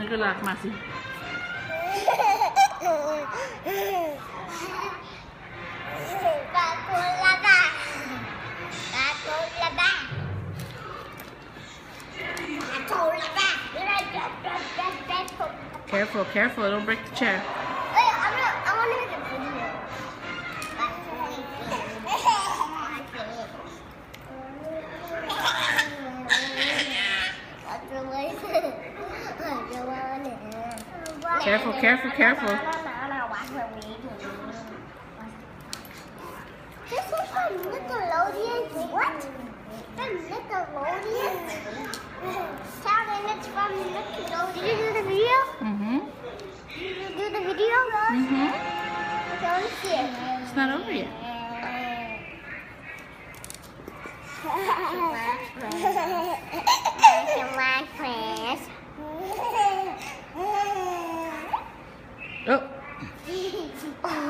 Masi. Kakulaba. Kakulaba. Kakulaba. Careful, careful. Don't break the chair. Careful, careful, careful. This is from Nickelodeon. What? From Nickelodeon? Calvin, it's from Nickelodeon. Did you do the video? Mm-hmm. Did you do the video? Mm-hmm. Okay, let me see it. It's not over yet. Oh.